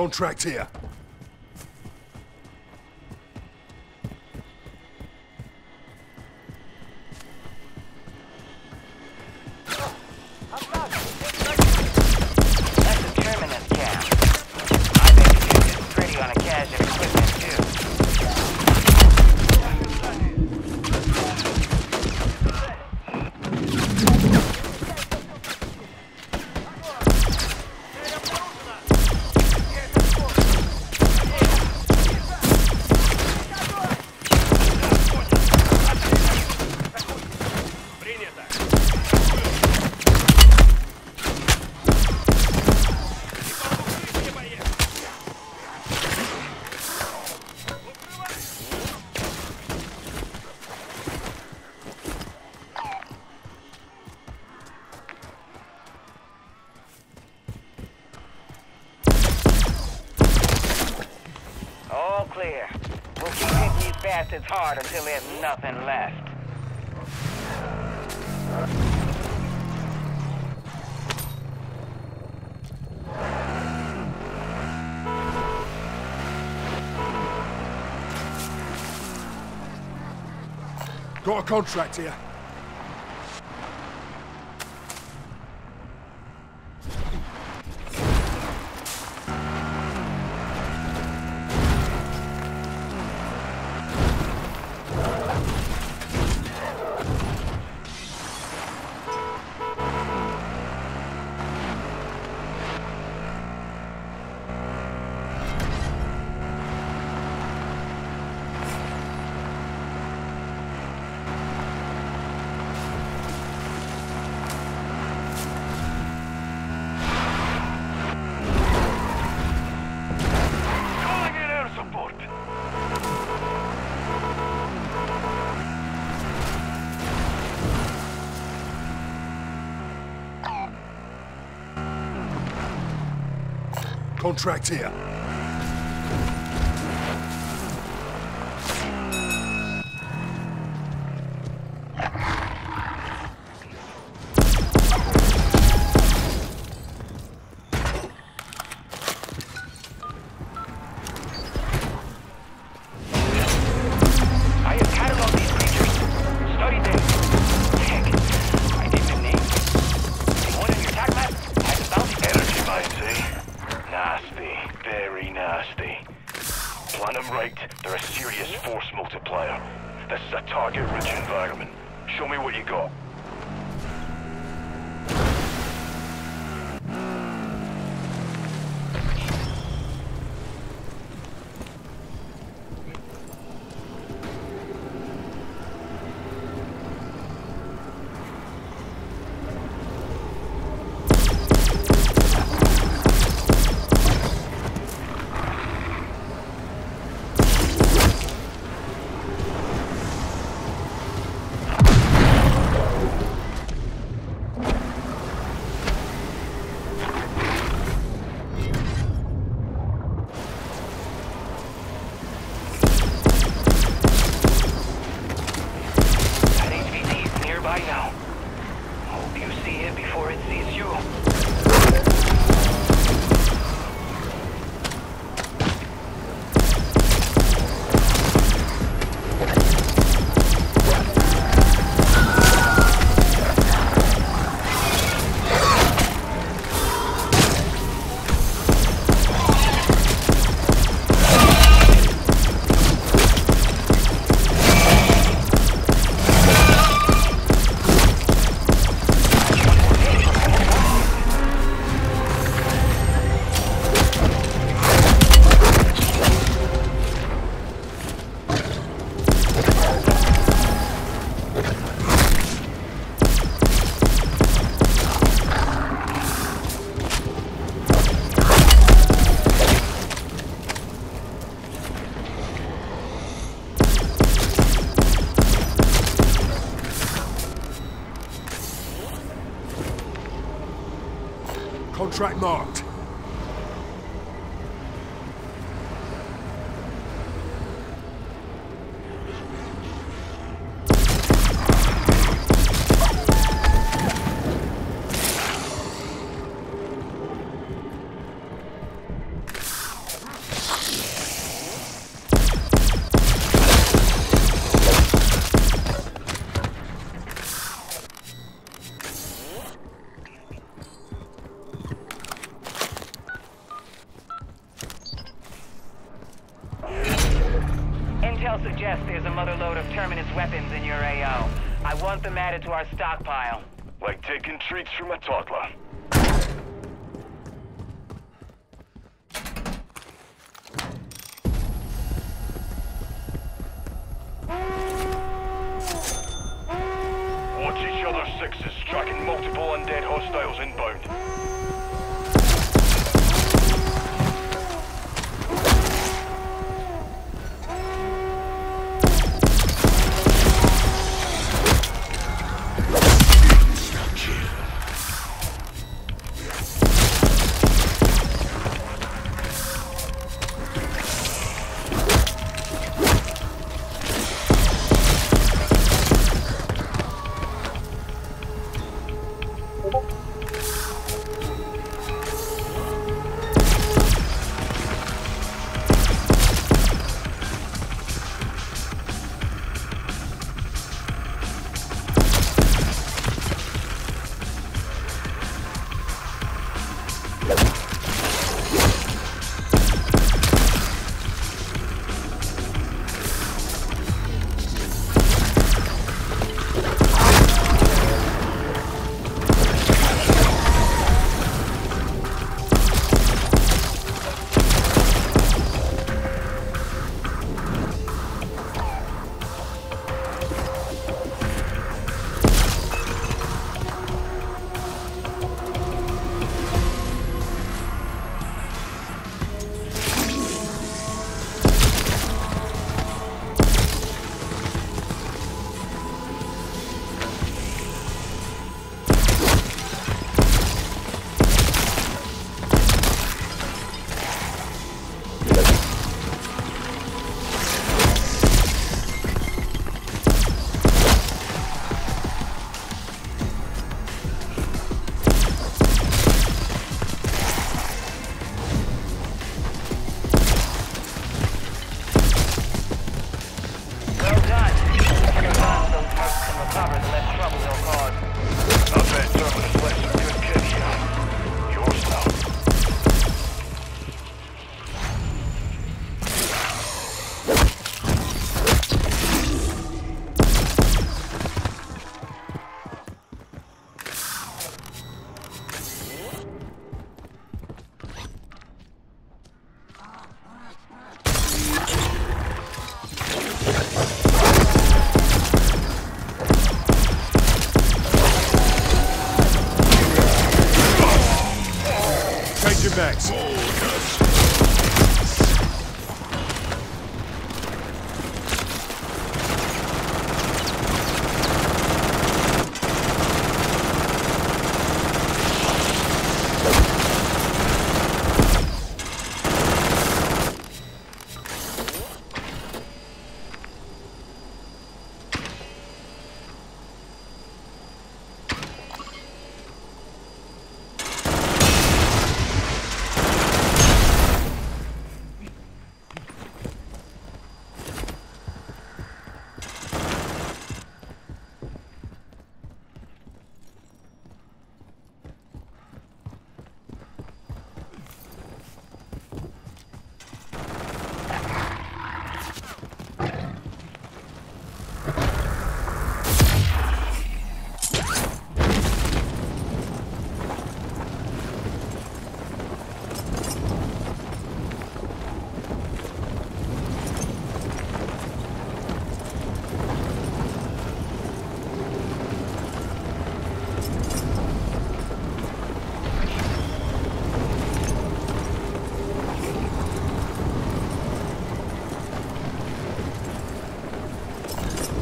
contract here. Got a contract here. contract here. contract marked.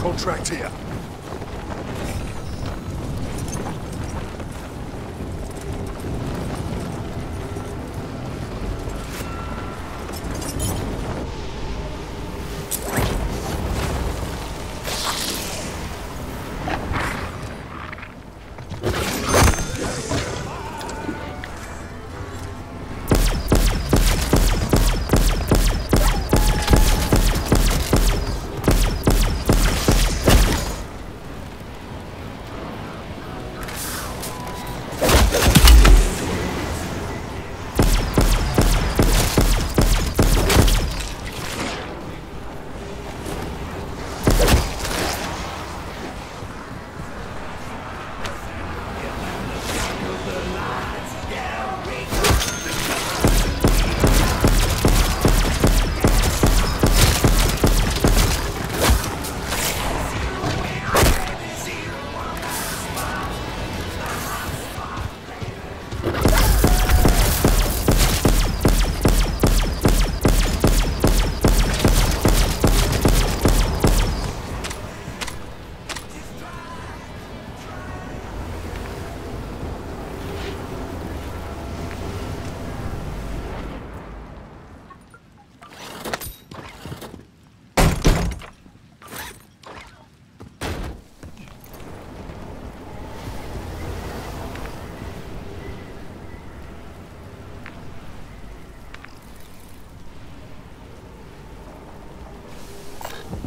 Contract here.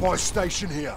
Supply station here.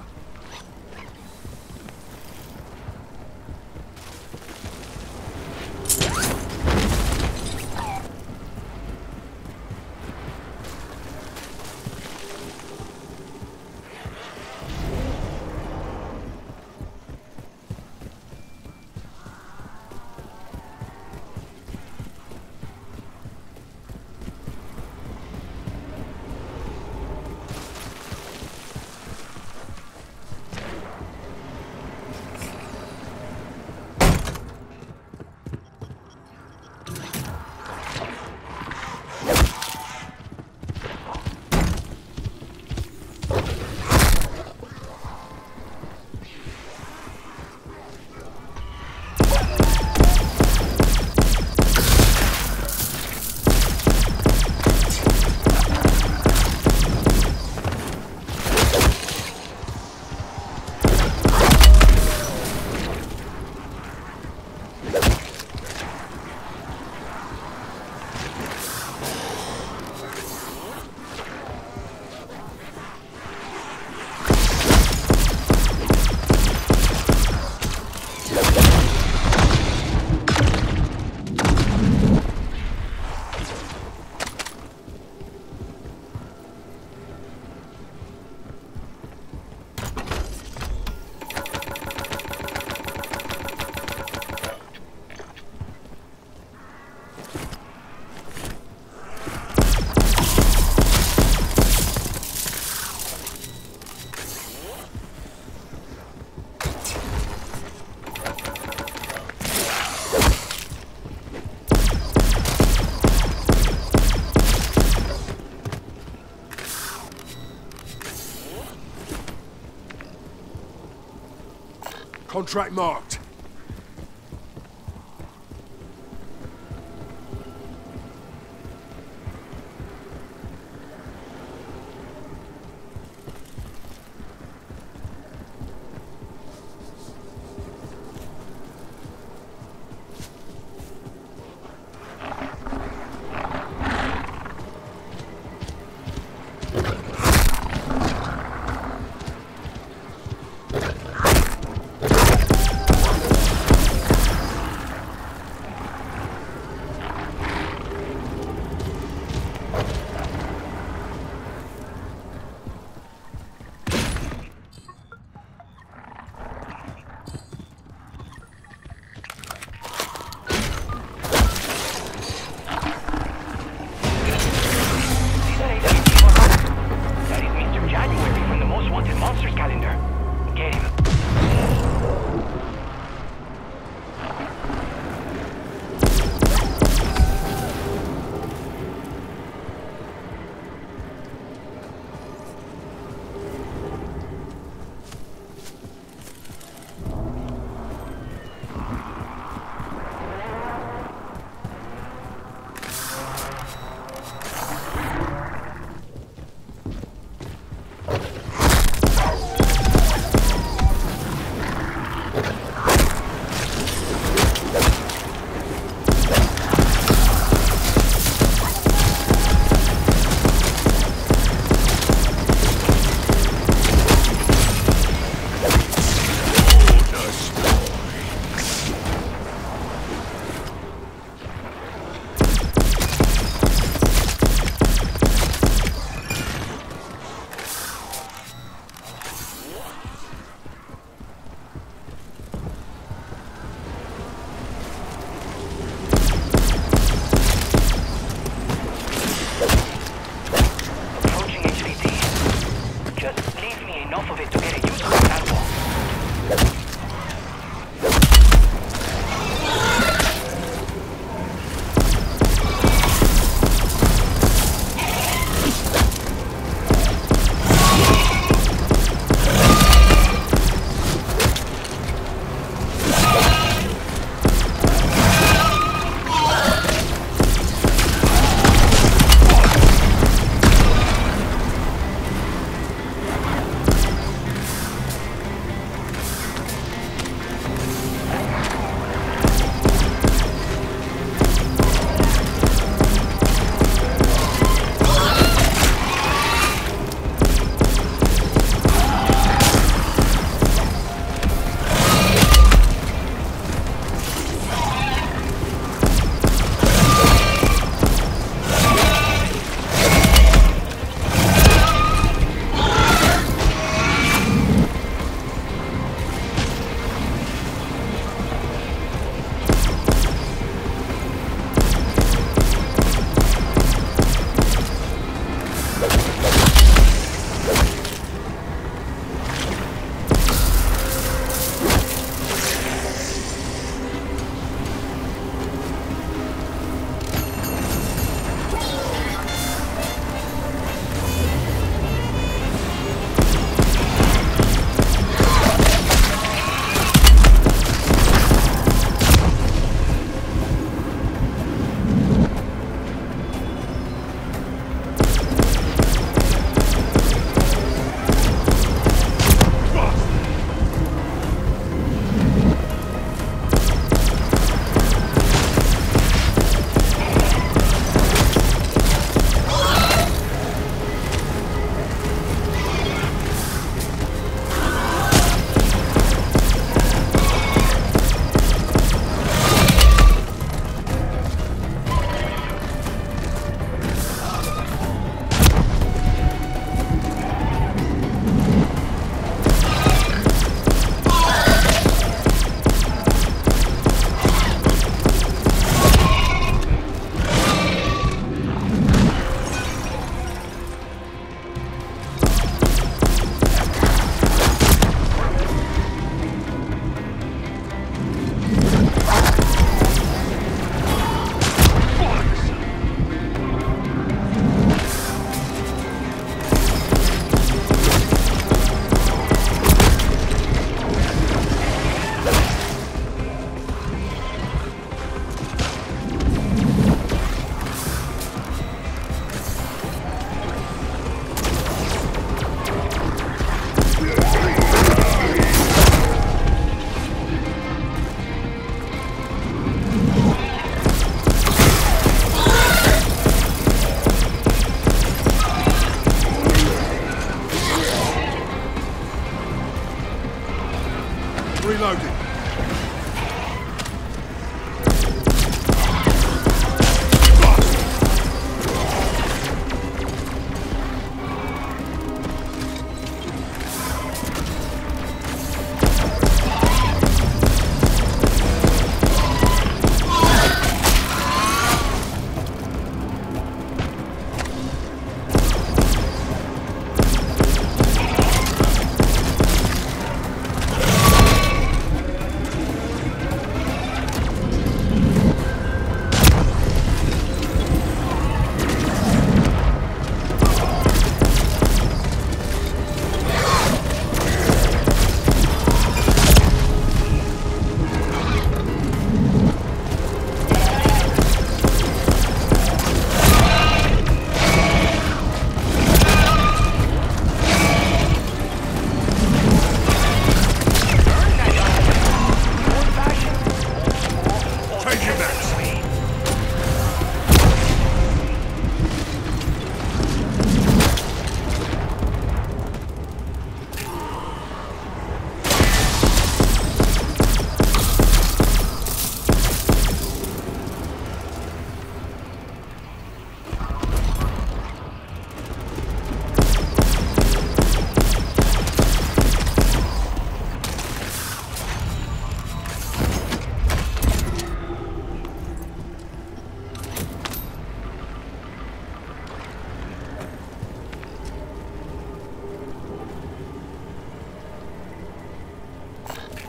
Contract marked.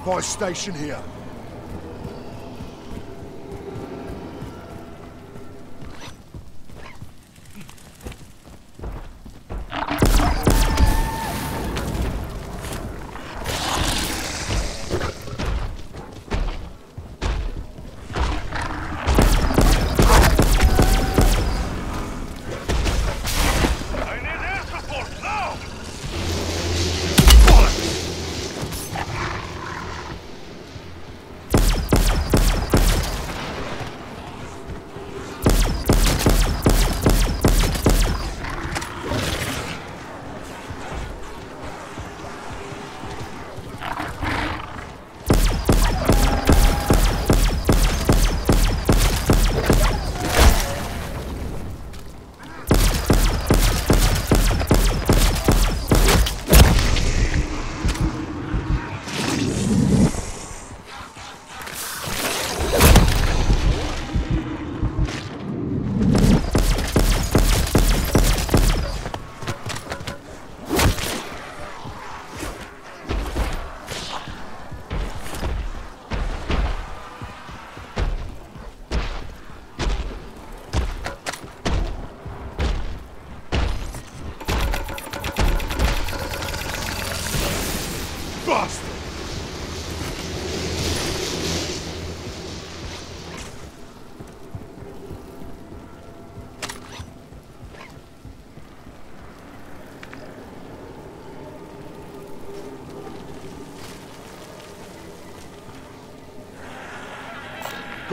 Supply station here.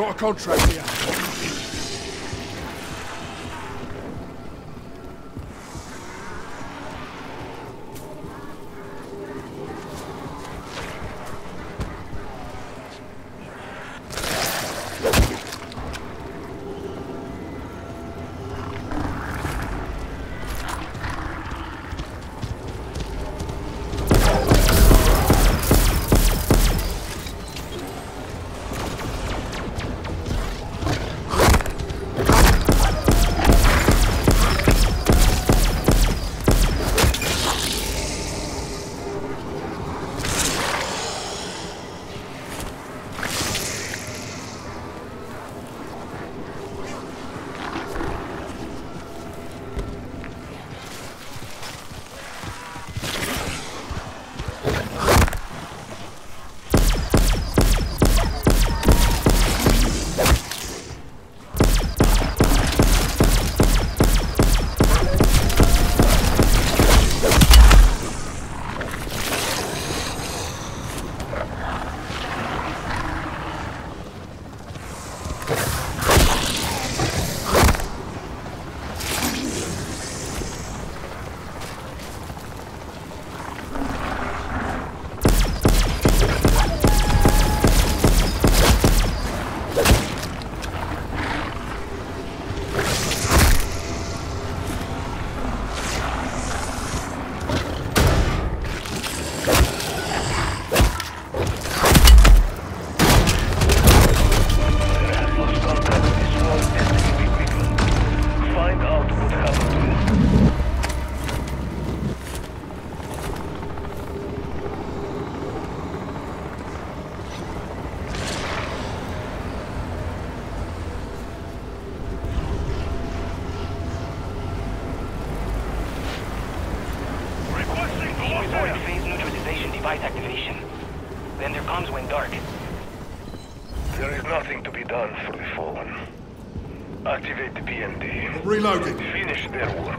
Got a contract here. Reloading. Finish their work.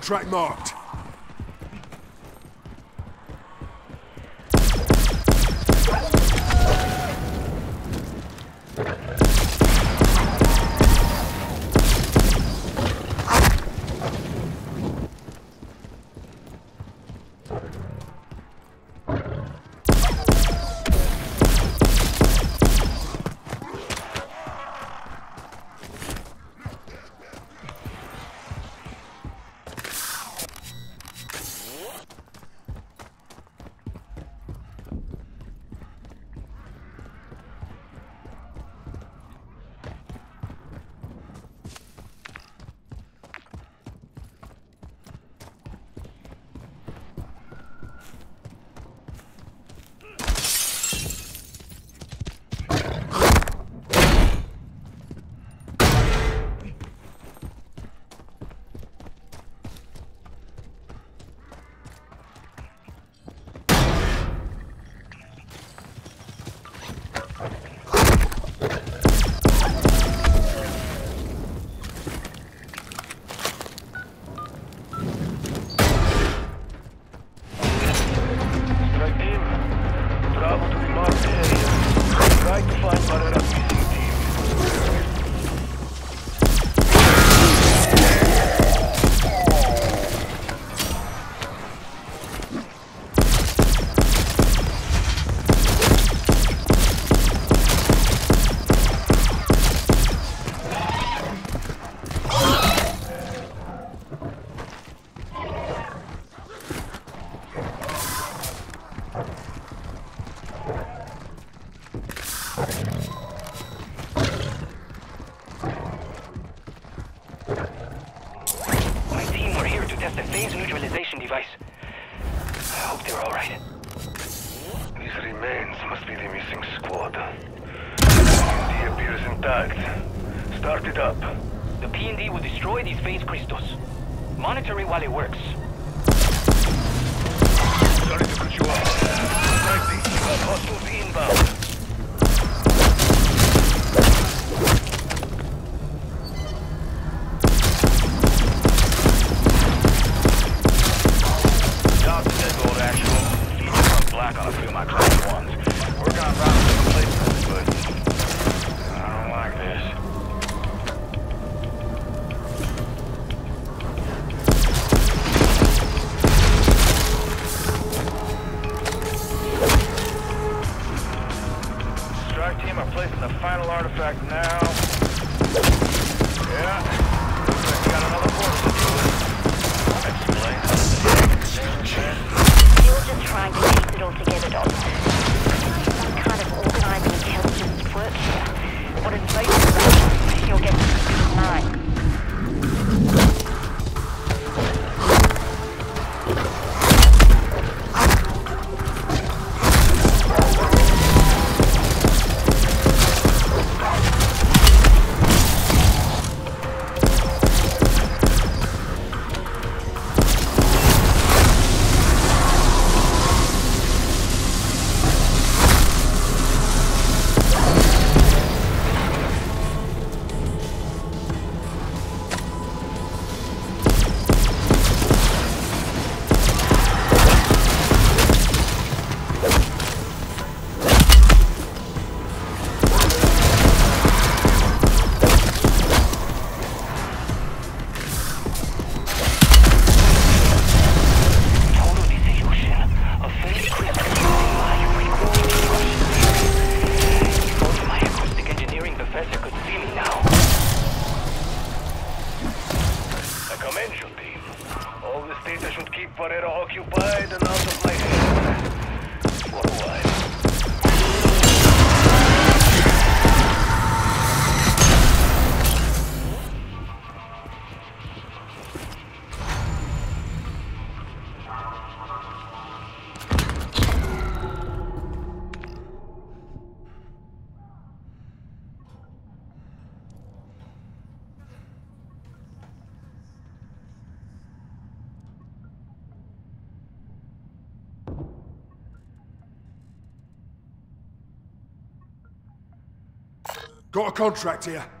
contract marked. Saca la I commend you, team. All this data should keep Ferrero occupied and out of my hands. For a while. Got a contract here.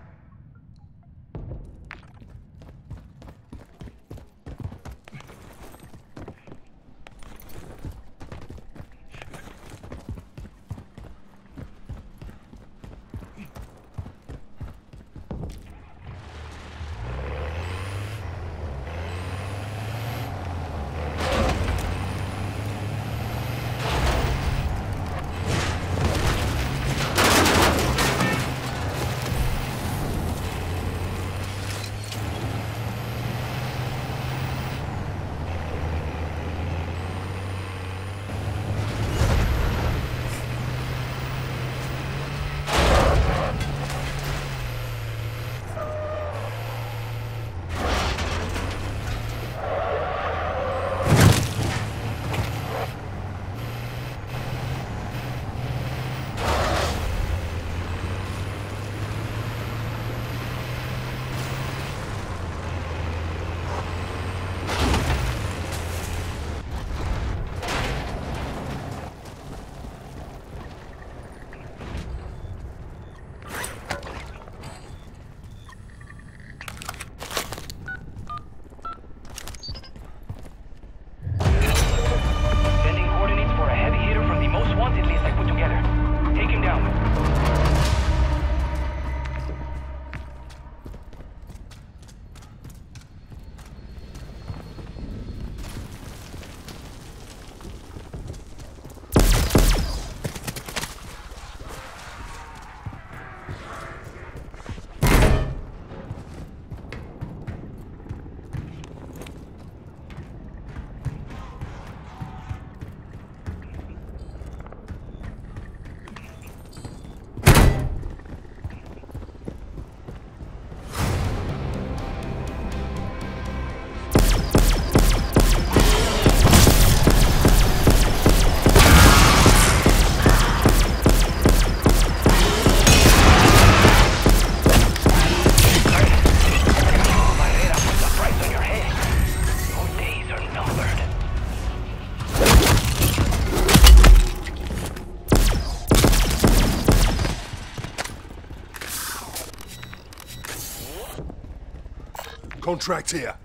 Contract here.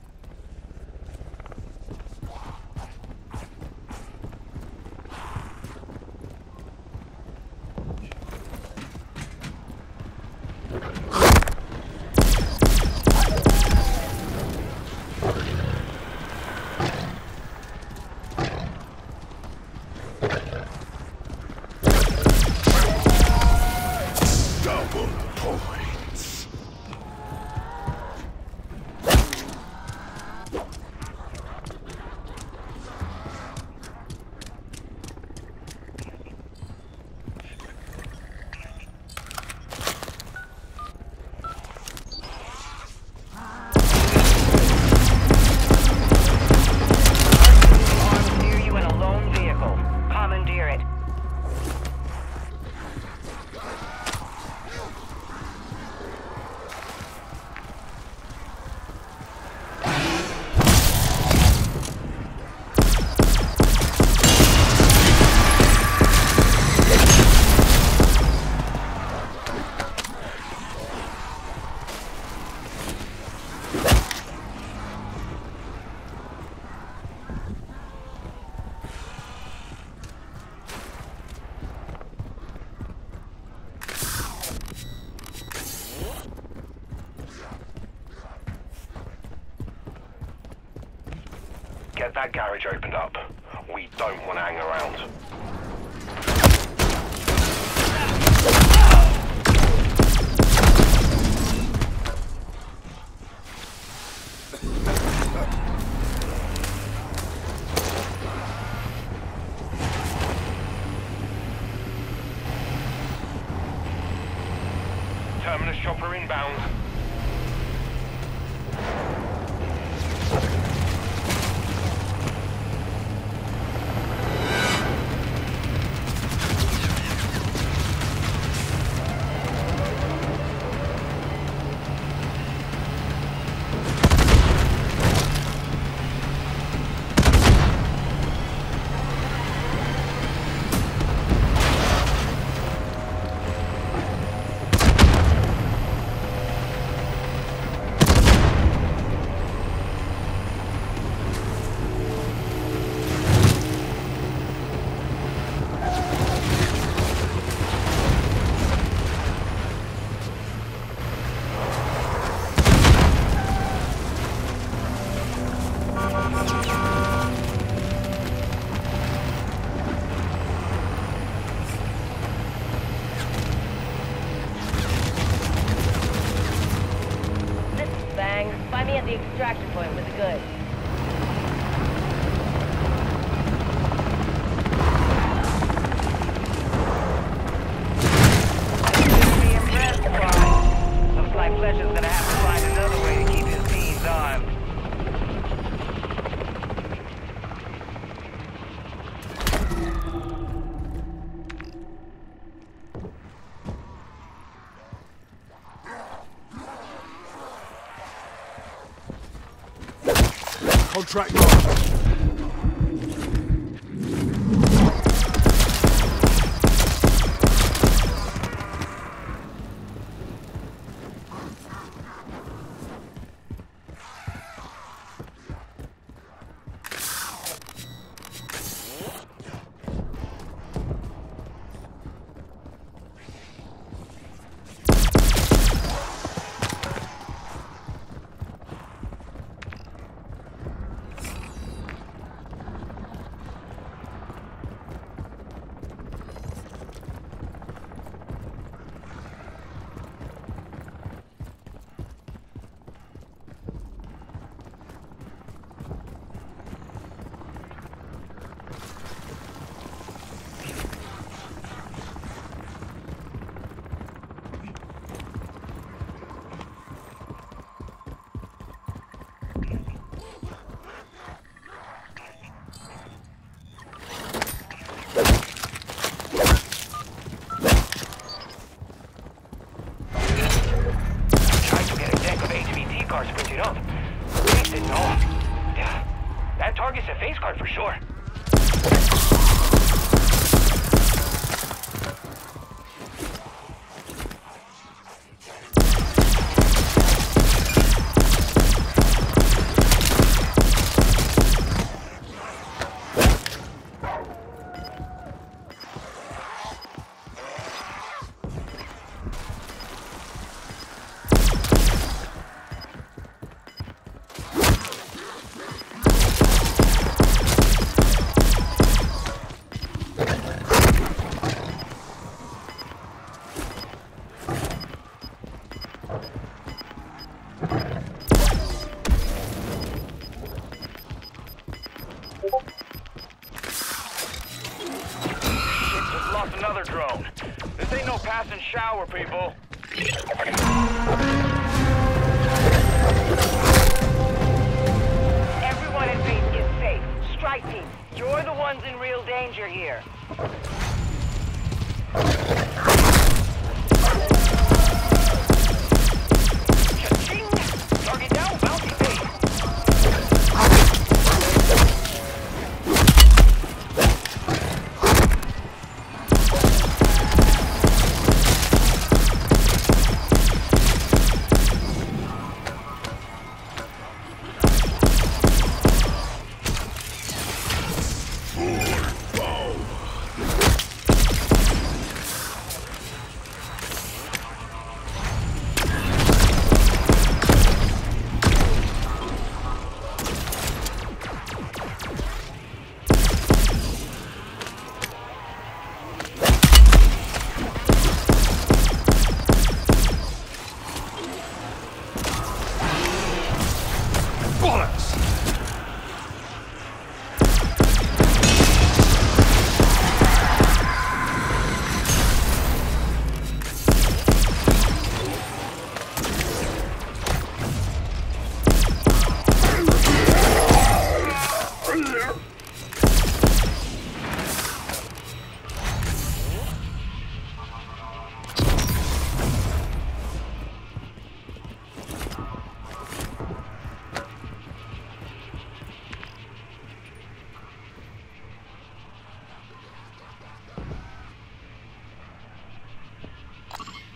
Garage opened Locked.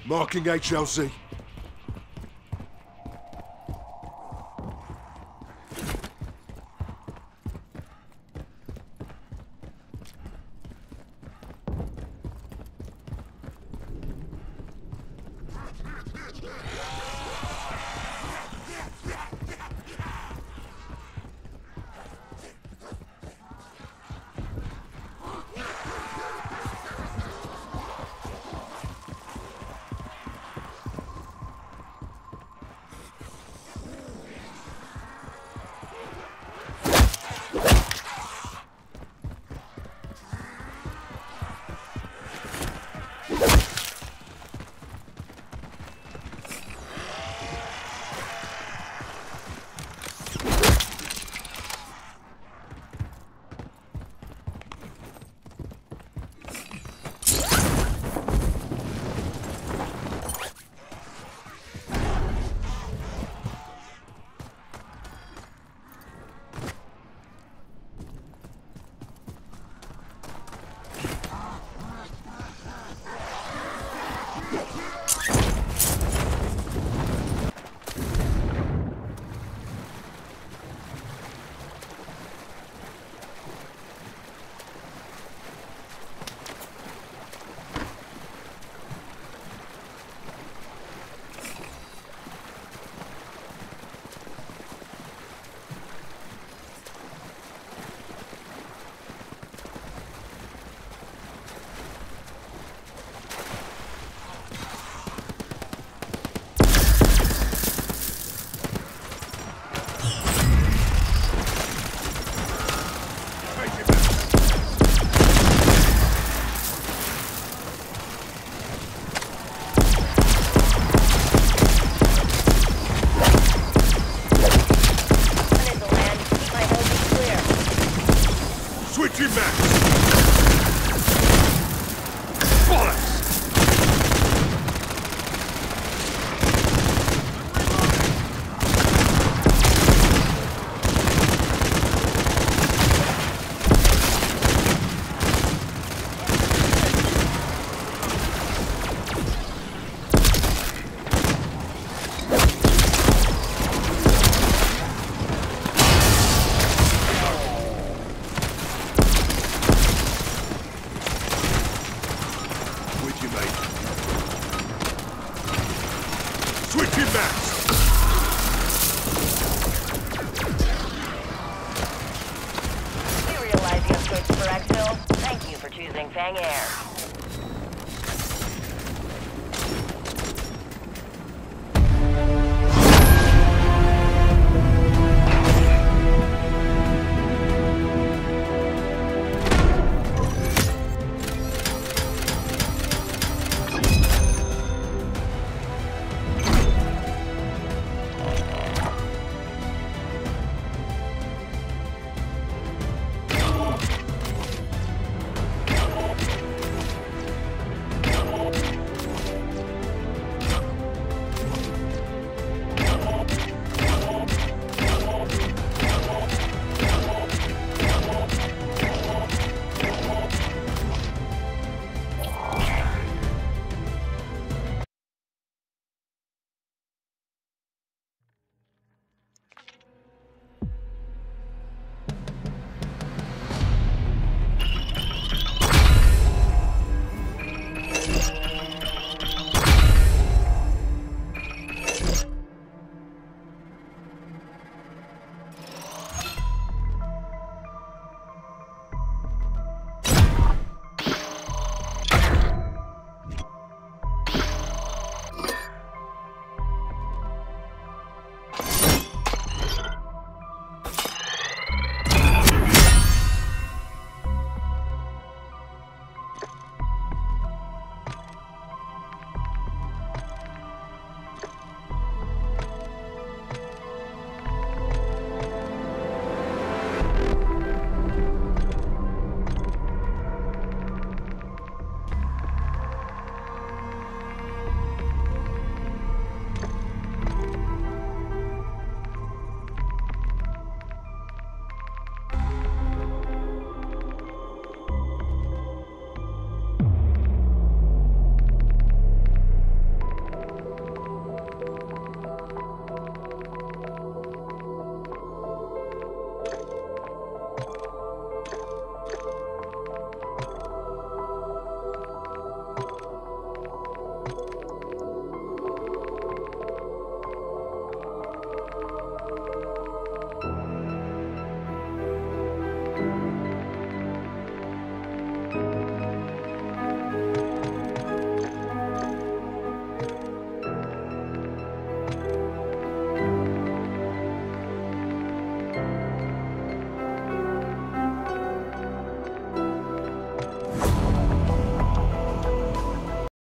Marking HLZ.